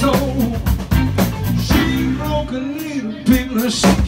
told. She broke a needle, people, she